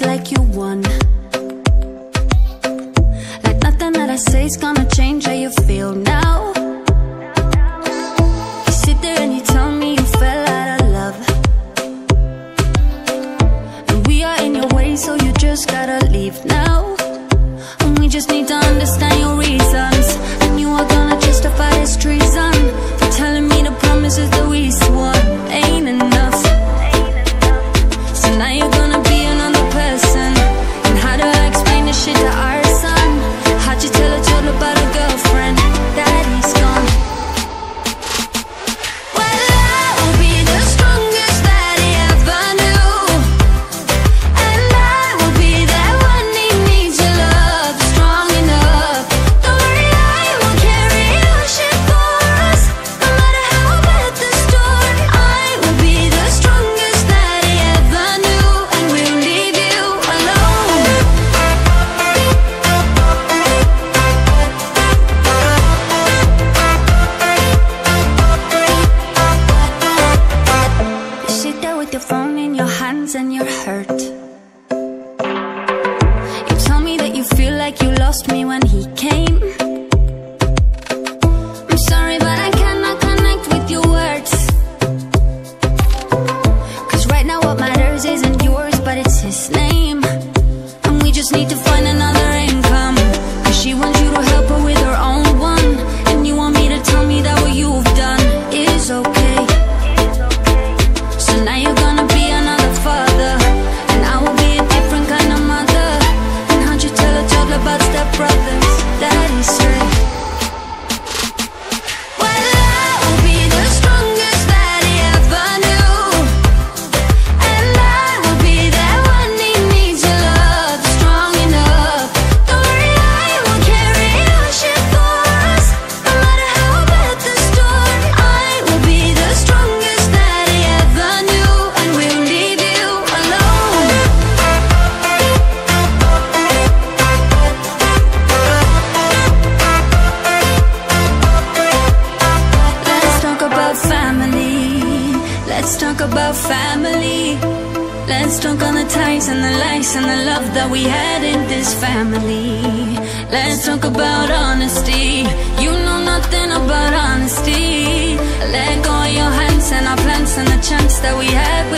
like you won. Like nothing that I say is gonna change how you feel now. You sit there and you tell me you fell out of love. And we are in your way so you just gotta leave now. And we just need to understand your reason. And you're hurt. You tell me that you feel like you lost me when he came. I'm sorry, but I cannot connect with your words. Cause right now, what matters isn't yours, but it's his name. And we just need to find talk about family. Let's talk on the ties and the lies and the love that we had in this family. Let's talk about honesty. You know nothing about honesty. Let go of your hands and our plans and the chance that we had.